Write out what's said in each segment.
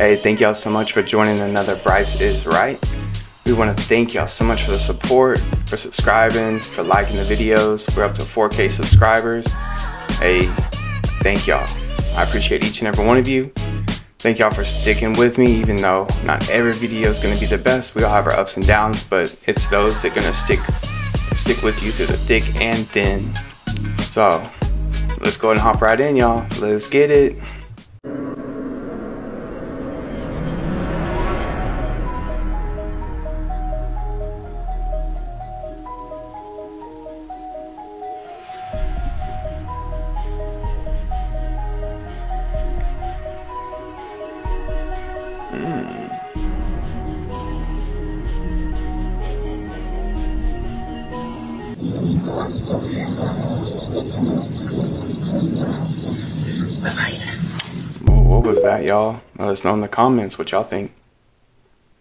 Hey, thank y'all so much for joining another Bryce is Right. We want to thank y'all so much for the support, for subscribing, for liking the videos. We're up to 4K subscribers. Hey, thank y'all. I appreciate each and every one of you. Thank y'all for sticking with me, even though not every video is going to be the best. We all have our ups and downs, but it's those that are going to stick stick with you through the thick and thin. So, let's go and hop right in, y'all. Let's get it. What was that, y'all? Let us know in the comments what y'all think.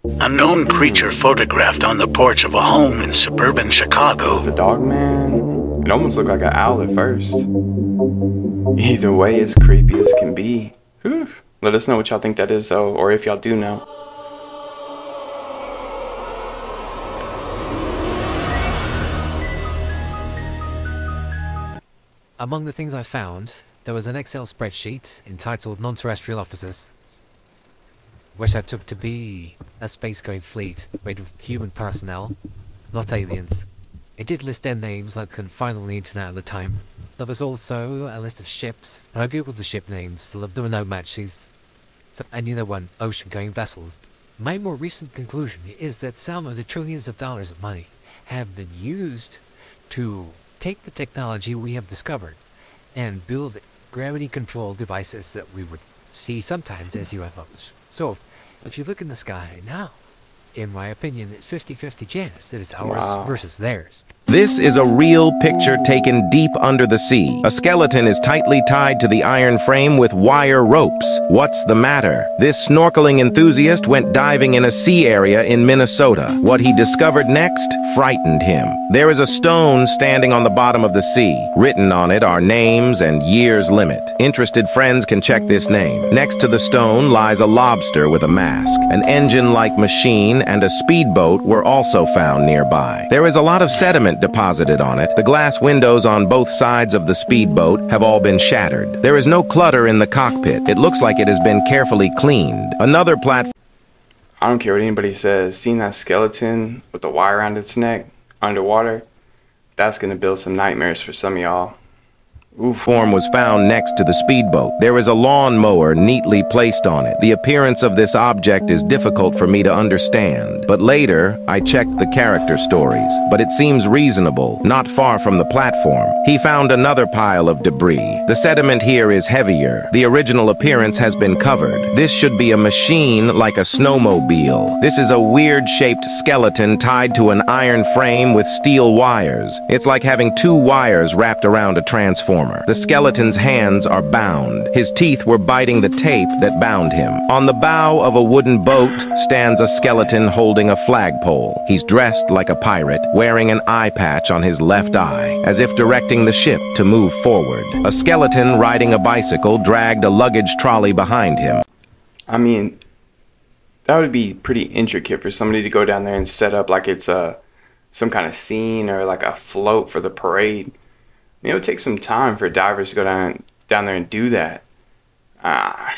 A known creature photographed on the porch of a home in suburban Chicago. The dog man? It almost looked like an owl at first. Either way, as creepy as can be. Whew. Let us know what y'all think that is, though, or if y'all do know. Among the things I found, there was an Excel spreadsheet entitled Non-Terrestrial Officers, which I took to be a space-going fleet made of human personnel, not aliens. It did list their names I couldn't find on the internet at the time. There was also a list of ships, and I googled the ship names, there were no matches. So I knew they weren't ocean-going vessels. My more recent conclusion is that some of the trillions of dollars of money have been used to take the technology we have discovered and build gravity control devices that we would see sometimes as UFOs. So, if you look in the sky now, in my opinion, it's 50-50 chance that it's ours Wow. versus theirs. This is a real picture taken deep under the sea. A skeleton is tightly tied to the iron frame with wire ropes. What's the matter? This snorkeling enthusiast went diving in a sea area in Minnesota. What he discovered next frightened him. There is a stone standing on the bottom of the sea. Written on it are names and years limit. Interested friends can check this name. Next to the stone lies a lobster with a mask. An engine-like machine and a speedboat were also found nearby. There is a lot of sediment deposited on it. The glass windows on both sides of the speedboat have all been shattered. There is no clutter in the cockpit. It looks like it has been carefully cleaned. Another platform I don't care what anybody says. Seeing that skeleton with the wire around its neck underwater, that's gonna build some nightmares for some of y'all. Form was found next to the speedboat. There is a lawnmower neatly placed on it. The appearance of this object is difficult for me to understand, but later I checked the character stories. But it seems reasonable, not far from the platform. He found another pile of debris. The sediment here is heavier. The original appearance has been covered. This should be a machine like a snowmobile. This is a weird-shaped skeleton tied to an iron frame with steel wires. It's like having two wires wrapped around a transformer. The skeleton's hands are bound. His teeth were biting the tape that bound him. On the bow of a wooden boat stands a skeleton holding a flagpole. He's dressed like a pirate, wearing an eye patch on his left eye, as if directing the ship to move forward. A skeleton riding a bicycle dragged a luggage trolley behind him. I mean, that would be pretty intricate for somebody to go down there and set up like it's a some kind of scene or like a float for the parade. I mean, it would take some time for divers to go down down there and do that. Ah,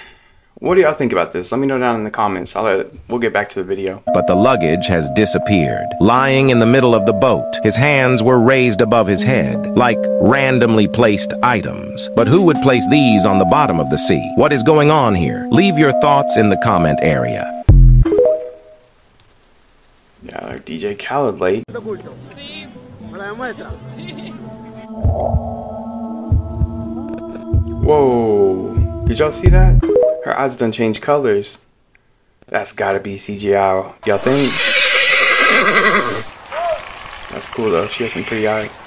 what do y'all think about this? Let me know down in the comments. I'll let, we'll get back to the video. but the luggage has disappeared. Lying in the middle of the boat, his hands were raised above his head, like randomly placed items. But who would place these on the bottom of the sea? What is going on here? Leave your thoughts in the comment area. Yeah, like DJ Khaled late. Whoa! Did y'all see that? Her eyes done changed colors. That's gotta be CGI. Y'all think? That's cool though. She has some pretty eyes.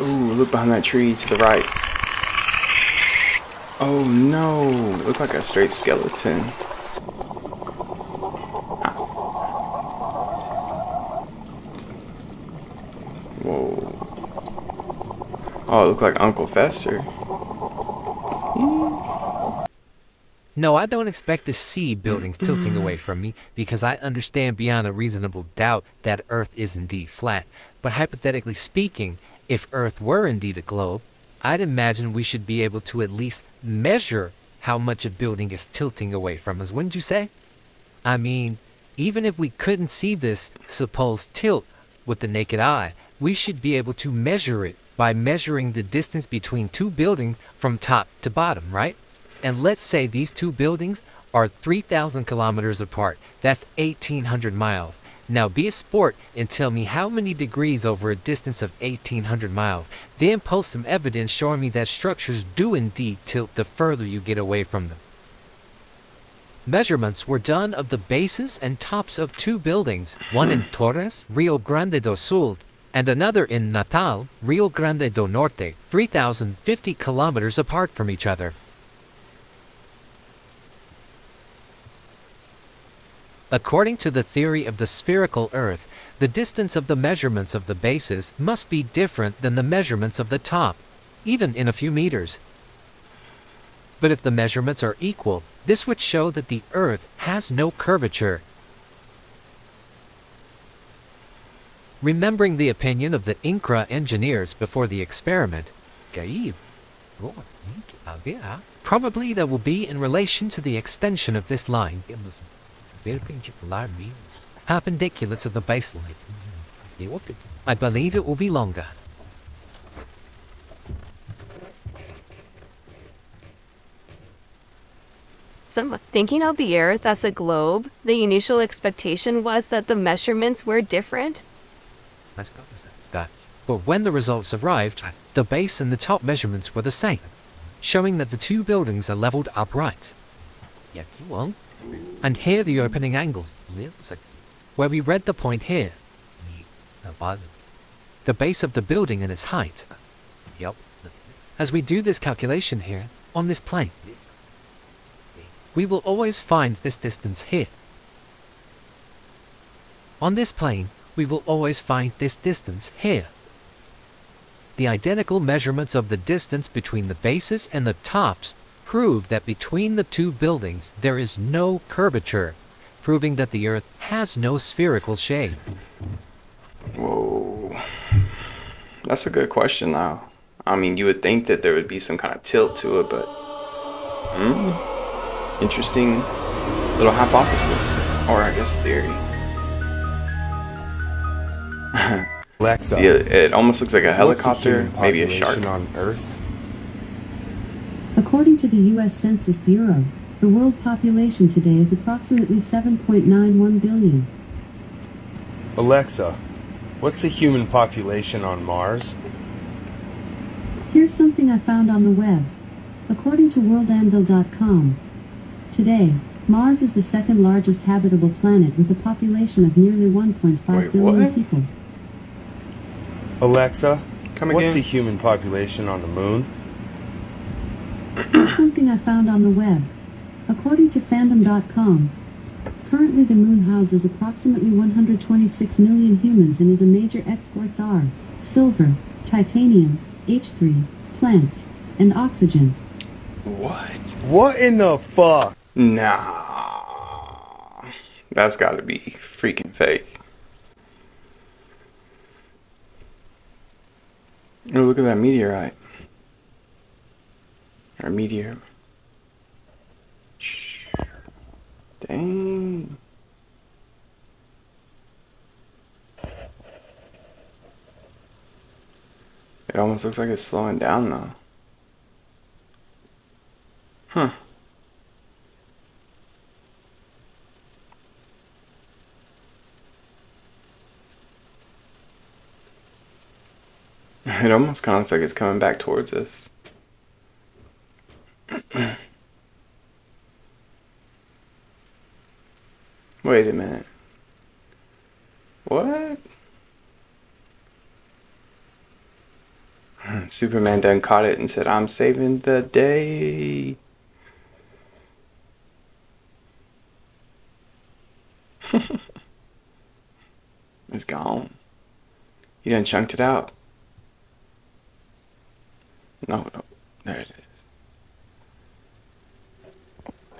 Ooh, look behind that tree to the right. Oh no! Look like a straight skeleton. Oh, it looked like Uncle Fester. No, I don't expect to see buildings tilting away from me because I understand beyond a reasonable doubt that Earth is indeed flat. But hypothetically speaking, if Earth were indeed a globe, I'd imagine we should be able to at least measure how much a building is tilting away from us, wouldn't you say? I mean, even if we couldn't see this supposed tilt with the naked eye, we should be able to measure it by measuring the distance between two buildings from top to bottom, right? And let's say these two buildings are 3,000 kilometers apart. That's 1,800 miles. Now be a sport and tell me how many degrees over a distance of 1,800 miles. Then post some evidence showing me that structures do indeed tilt the further you get away from them. Measurements were done of the bases and tops of two buildings, one in Torres, Rio Grande do Sul, and another in Natal, Rio Grande do Norte, 3,050 kilometers apart from each other. According to the theory of the spherical Earth, the distance of the measurements of the bases must be different than the measurements of the top, even in a few meters. But if the measurements are equal, this would show that the Earth has no curvature. Remembering the opinion of the INCRA engineers before the experiment, probably that will be in relation to the extension of this line perpendicular to the baseline. I believe it will be longer. Thinking of the Earth as a globe, the initial expectation was that the measurements were different. But when the results arrived, the base and the top measurements were the same, showing that the two buildings are leveled upright. And here the opening angles, where we read the point here. The base of the building and its height. As we do this calculation here, on this plane, we will always find this distance here. On this plane, we will always find this distance here. The identical measurements of the distance between the bases and the tops prove that between the two buildings there is no curvature, proving that the Earth has no spherical shape. Whoa. That's a good question, though. I mean, you would think that there would be some kind of tilt to it, but. Hmm interesting little hypothesis, or I guess theory. Alexa, See, it, it almost looks like a helicopter, maybe a shark. on Earth? According to the U.S. Census Bureau, the world population today is approximately 7.91 billion. Alexa, what's the human population on Mars? Here's something I found on the web. According to worldanvil.com, today, Mars is the second largest habitable planet with a population of nearly 1.5 Wait, billion what? people. Alexa, Come what's the human population on the moon? Something I found on the web. According to fandom.com, currently the moon houses approximately 126 million humans and is a major exports are silver, titanium, H3, plants, and oxygen. What? What in the fuck? Nah. That's gotta be freaking fake. Oh, look at that meteorite. Or meteor. Dang. It almost looks like it's slowing down though. Huh. It almost kind of looks like it's coming back towards us. Wait a minute. What? Superman done caught it and said, I'm saving the day. it's gone. You done chunked it out. No, no. There it is.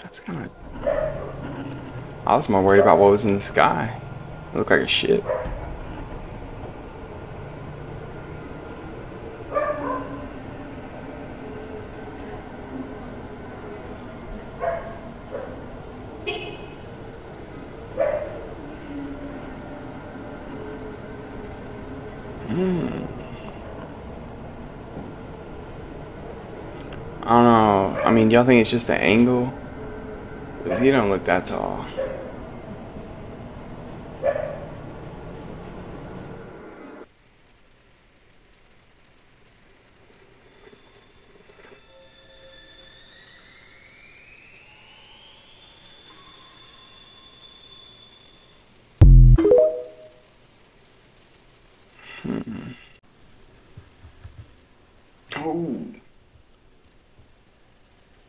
That's kind of... I was more worried about what was in the sky. It looked like a ship. Mean, y'all think it's just the angle? Because he don't look that tall.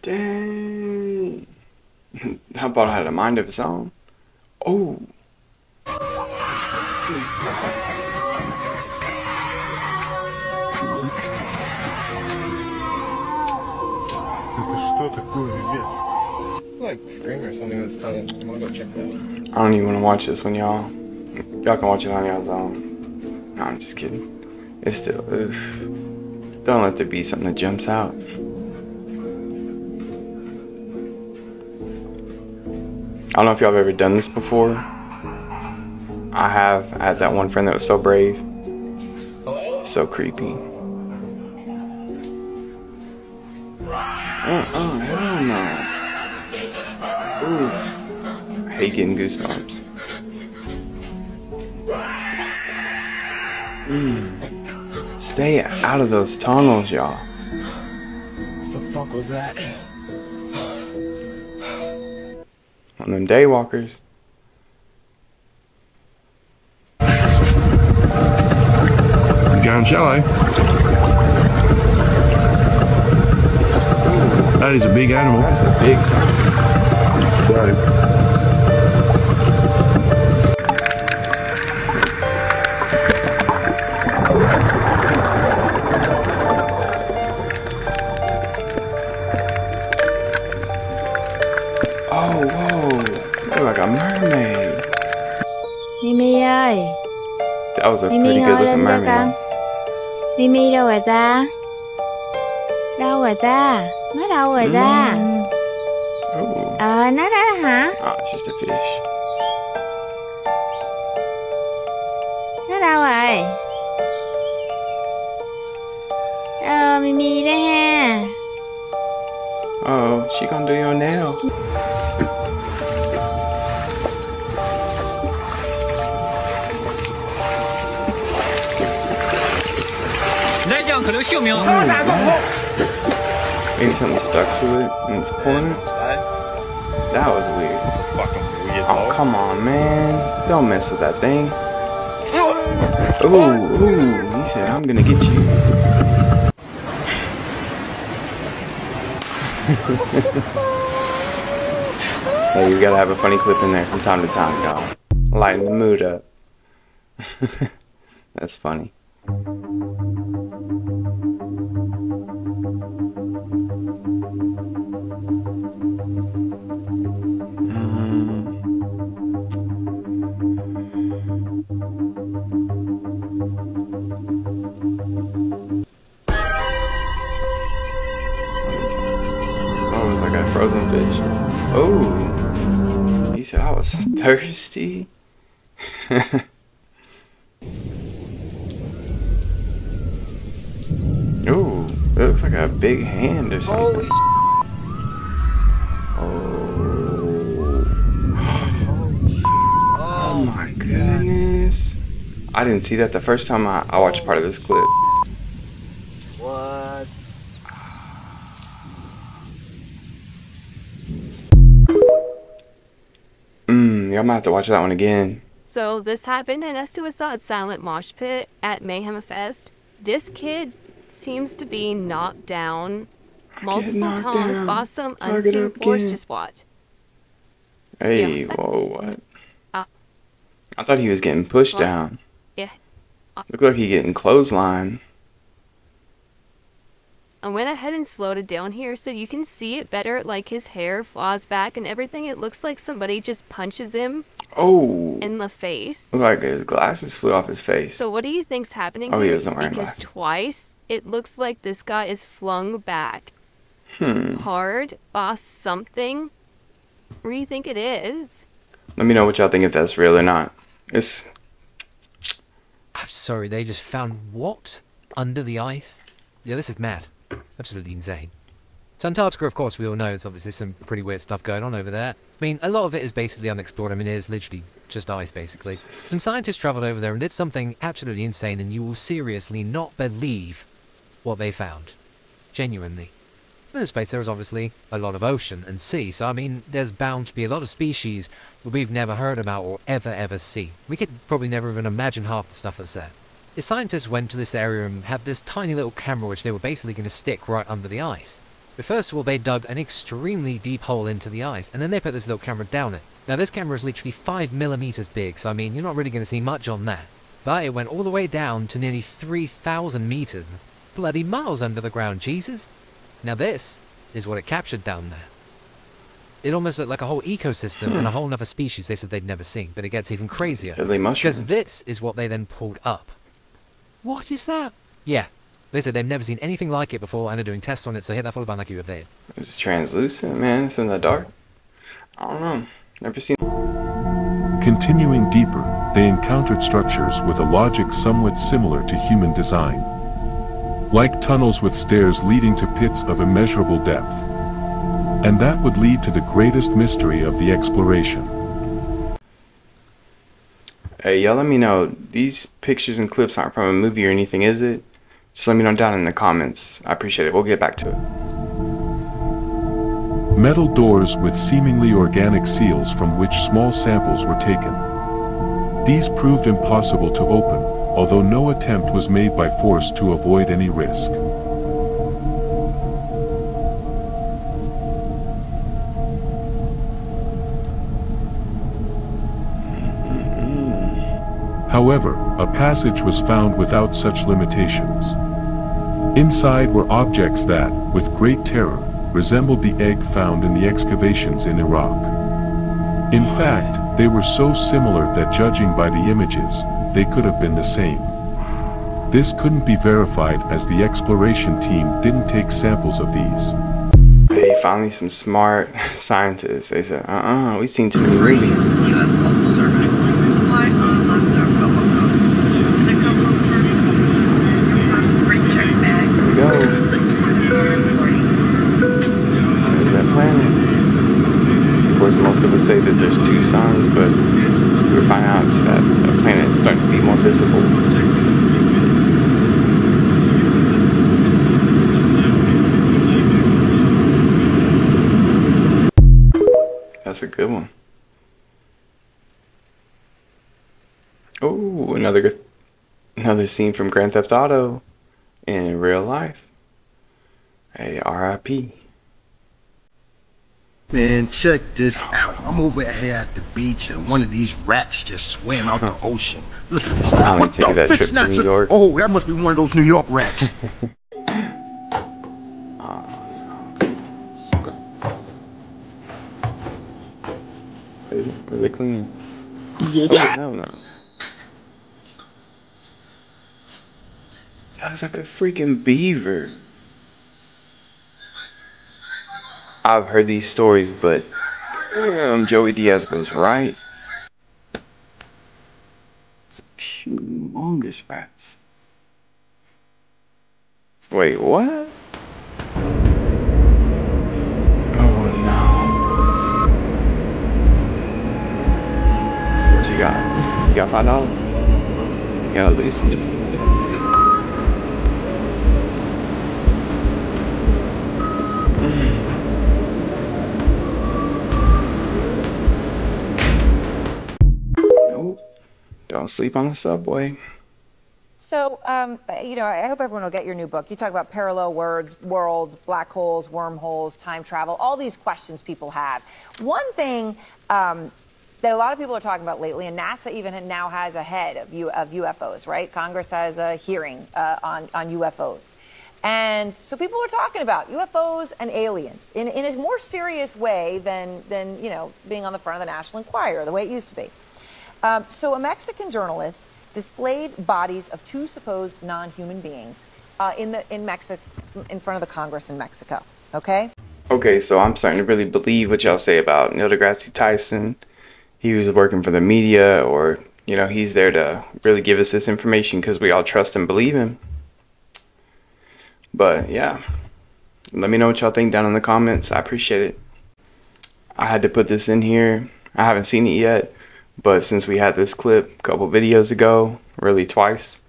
Dang. How about had a mind of its own? Oh. Like Scream or something that's telling I'm gonna go check that out. I don't even want to watch this one, y'all. Y'all can watch it on y'all's own. No, I'm just kidding. It's still, oof. Don't let there be something that jumps out. I don't know if y'all have ever done this before. I have. I had that one friend that was so brave. So creepy. Oh, oh hell no. Oof. I hate getting goosebumps. Mm. Stay out of those tunnels, y'all. What the fuck was that? On them daywalkers. Going shallow. That is a big animal. That's a big sign. So, ơi, That was a Mimi pretty good looking lên cho con. mermaid. Mimi đâu rồi ta? Đâu rồi ta? Nó đâu rồi ta? Ờ, nó đó hả? Oh, ah, it's just a fish. Nó đâu rồi? Ờ, Mimi đây ha. Oh, she gonna do your nail. could have killed me. What was that? Maybe something stuck to it and it's pulling it. That was weird. That's a fucking weird. Oh come on, man! Don't mess with that thing. Ooh, ooh! He said, "I'm gonna get you." hey, you gotta have a funny clip in there from time to time, y'all. Lighten the mood up. That's funny. Frozen fish. Oh, he said I was thirsty. Ooh, it looks like a big hand or something. Oh. oh my goodness. I didn't see that the first time I, I watched part of this clip. Might have to watch that one again. So this happened in Estuasad's silent mosh pit at Mayhem Fest. This kid seems to be knocked down multiple knocked times down. by some Knock unseen force. again. Just watch. Hey, Yeah. whoa, what? Uh, I thought he was getting pushed What? down. Yeah. Looked like he getting clothesline. I went ahead and slowed it down here so you can see it better. Like his hair flaws back and everything. It looks like somebody just punches him Oh. in the face. Looked like his glasses flew off his face. So what do you think's happening Oh, he here? wasn't wearing because glasses. twice it looks like this guy is flung back Hmm. hard by something. What do you think it is? Let me know what y'all think if that's real or not. It's I'm sorry, they just found what? Under the ice? Yeah, this is mad. Absolutely insane. So Antarctica, of course, we all know it's obviously some pretty weird stuff going on over there. I mean, a lot of it is basically unexplored. I mean, it is literally just ice, basically. Some scientists traveled over there and did something absolutely insane, and you will seriously not believe what they found. Genuinely. In this place, there is obviously a lot of ocean and sea, so I mean, there's bound to be a lot of species that we've never heard about or ever, ever see. We could probably never even imagine half the stuff that's there. The scientists went to this area and had this tiny little camera which they were basically going to stick right under the ice. But first of all, they dug an extremely deep hole into the ice, and then they put this little camera down it. Now this camera is literally 5 millimeters big, so I mean, you're not really going to see much on that. But it went all the way down to nearly 3,000 meters. Bloody miles under the ground, Jesus! Now this is what it captured down there. It almost looked like a whole ecosystem and a whole other species they said they'd never seen, but it gets even crazier. Mushrooms. Because this is what they then pulled up. What is that? Yeah. They said they've never seen anything like it before and are doing tests on it, so hit that follow button like you have there. it's translucent, man. It's in the dark. I don't know. Never seen. Continuing deeper, they encountered structures with a logic somewhat similar to human design. Like tunnels with stairs leading to pits of immeasurable depth. And that would lead to the greatest mystery of the exploration. Hey, y'all let me know. These pictures and clips aren't from a movie or anything, is it? Just let me know down in the comments. I appreciate it. We'll get back to it. Metal doors with seemingly organic seals from which small samples were taken. These proved impossible to open, although no attempt was made by force to avoid any risk. However, a passage was found without such limitations. Inside were objects that, with great terror, resembled the egg found in the excavations in Iraq. In fact, they were so similar that judging by the images, they could have been the same. This couldn't be verified as the exploration team didn't take samples of these. Hey, finally some smart scientists. They said, uh-uh, we've seen too many movies. Here we go. There's that planet. Of course, most of us say that there's two suns, but we're finding out that the planet is starting to be more visible. That's a good one. Oh, another good, another scene from Grand Theft Auto in real life. Hey, R.I.P. Man, check this out. I'm over here at the beach and one of these rats just swam out the ocean. Look at this. Finally What taking the that fish trip to New? York. Oh, that must be one of those New York rats. Are they clean? Yeah. Oh, hell no. That was like a freaking beaver. I've heard these stories, but um, Joey Diaz goes right. It's a humongous rats. Wait, what? Oh no. What you got? You got five dollars? You got Lucy. Nope. Don't sleep on the subway. So, um, you know, I hope everyone will get your new book. You talk about parallel words, worlds, black holes, wormholes, time travel, all these questions people have. One thing um, that a lot of people are talking about lately, and NASA even now has a head of, U- of UFOs, right? Congress has a hearing uh, on, on UFOs. And so people are talking about UFOs and aliens in, in a more serious way than, than, you know, being on the front of the National Enquirer, the way it used to be. Um, so a Mexican journalist displayed bodies of two supposed non-human beings uh, in, the, in, Mexico, in front of the Congress in Mexico, okay? Okay, so I'm starting to really believe what y'all say about Neil deGrasse Tyson. He was working for the media, or, you know, he's there to really give us this information because we all trust and believe him. But yeah, let me know what y'all think down in the comments. I appreciate it. I had to put this in here. I haven't seen it yet, but since we had this clip a couple videos ago, really twice,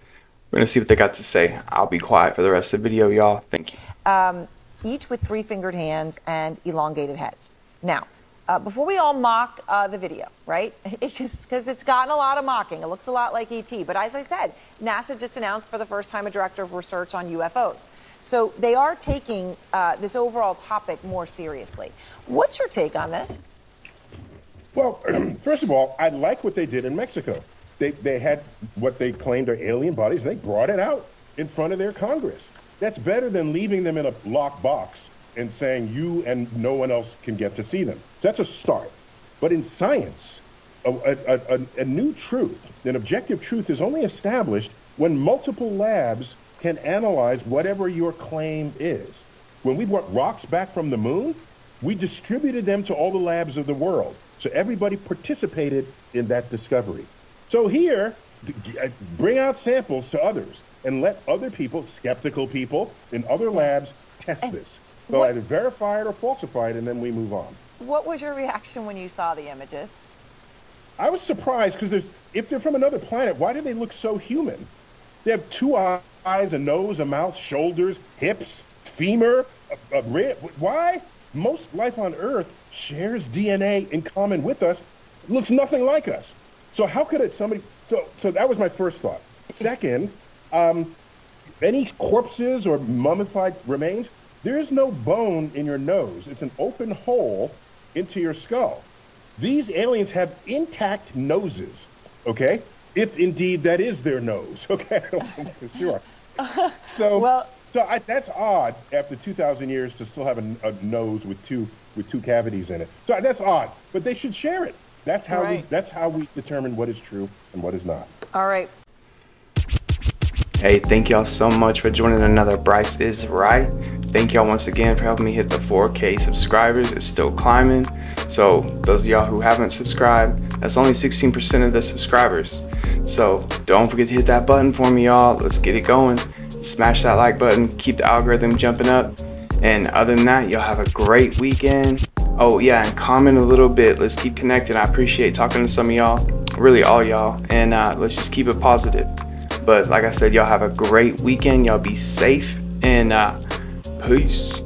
we're gonna see what they got to say. I'll be quiet for the rest of the video, y'all. Thank you. Um, each with three fingered hands and elongated heads. Now, uh, before we all mock uh, the video, right? Because it's gotten a lot of mocking. It looks a lot like ET. But as I said, NASA just announced for the first time a director of research on UFOs. So they are taking uh, this overall topic more seriously. What's your take on this? Well, first of all, I like what they did in Mexico. They, they had what they claimed are alien bodies, and they brought it out in front of their Congress. That's better than leaving them in a locked box and saying you and no one else can get to see them. That's a start. But in science, a, a, a, a new truth, an objective truth, is only established when multiple labs can analyze whatever your claim is. When we brought rocks back from the moon, we distributed them to all the labs of the world. So everybody participated in that discovery. So here, uh, bring out samples to others and let other people, skeptical people in other labs, test this. So either verify it or falsify it, and then we move on. What was your reaction when you saw the images? I was surprised because if they're from another planet, why do they look so human? They have two eyes, a nose, a mouth, shoulders, hips, femur, a, a rib. Why? Most life on Earth shares DNA in common with us. Looks nothing like us. So how could it somebody? So so that was my first thought. Second, um, any corpses or mummified remains there is no bone in your nose. It's an open hole into your skull. These aliens have intact noses, okay? If indeed that is their nose, okay? I don't know for sure. So, well, so I, that's odd after 2,000 years to still have a, a, nose with two with two cavities in it. So that's odd, but they should share it. That's how right. we that's how we determine what is true and what is not. All right. Hey, thank y'all so much for joining another Bryce is Right. Thank y'all once again for helping me hit the 4K subscribers. It's still climbing. So those of y'all who haven't subscribed, that's only 16% of the subscribers. So don't forget to hit that button for me, y'all. Let's get it going. Smash that like button. Keep the algorithm jumping up. And other than that, y'all have a great weekend. Oh yeah, and comment a little bit. Let's keep connected. I appreciate talking to some of y'all, really all y'all. And uh, let's just keep it positive. But like I said, y'all have a great weekend. Y'all be safe and uh, Peace.